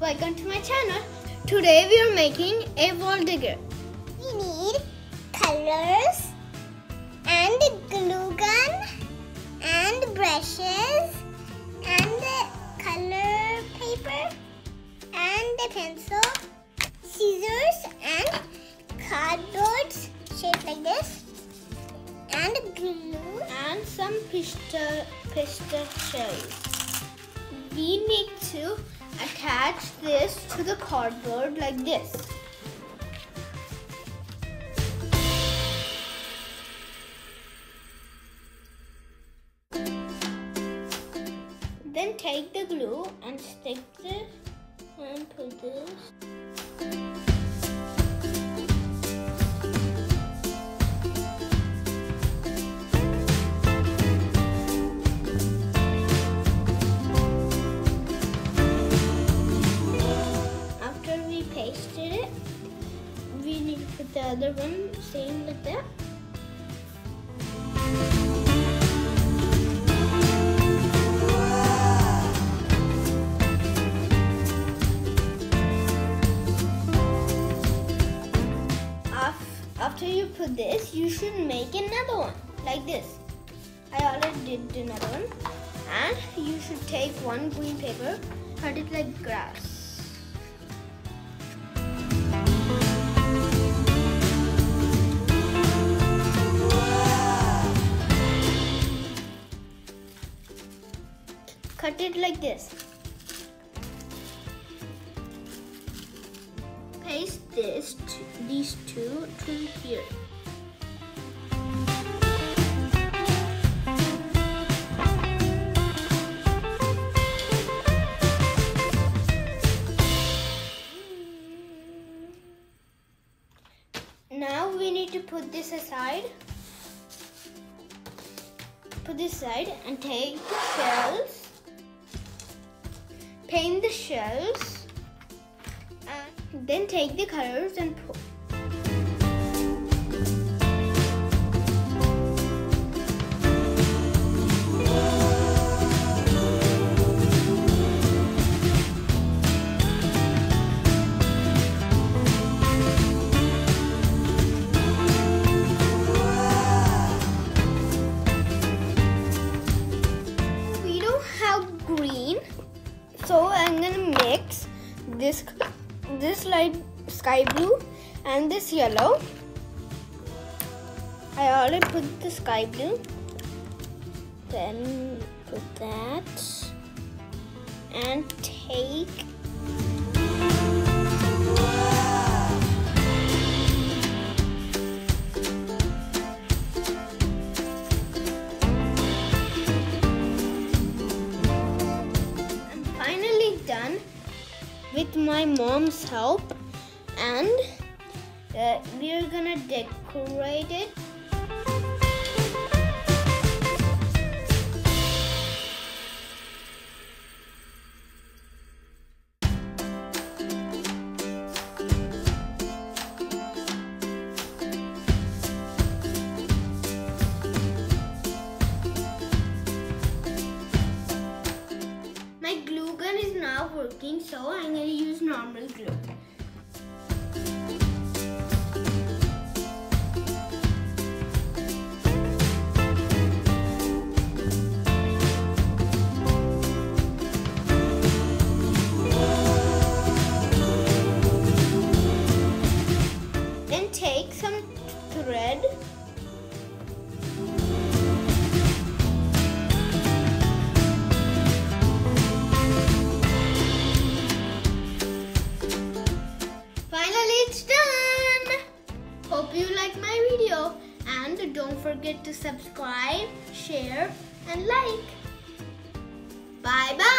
welcome to my channel. Today we are making a wall decor. We need colors and glue gun and brushes and color paper and a pencil, scissors and cardboard shaped like this and glue and some pista pista shells. We need to attach this to the cardboard like this. Then take the glue and stick this and put this. Other one same like that. Af- After you put this, you should make another one like this. I already did another one. And you should take one green paper, cut it like grass. Cut it like this. Paste this, these two to here. Now we need to put this aside. Put this aside and take the shells. And then take the colors and put. So I'm gonna mix this this light sky blue and this yellow. I already put the sky blue. Then put that and take with my mom's help and uh, we're gonna decorate it. Now working, so I'm gonna use normal glue. Then take some thread forget to subscribe, share, and like. Bye bye!